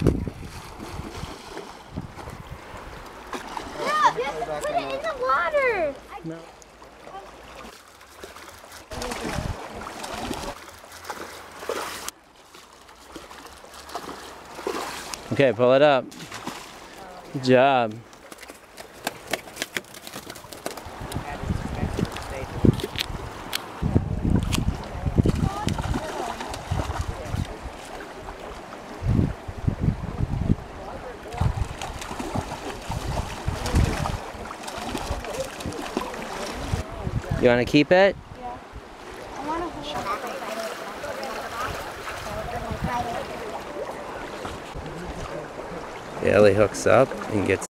Put it in the water. No. Okay, pull it up. Good job. You want to keep it? Yeah. I want to hold Ellie hooks up and gets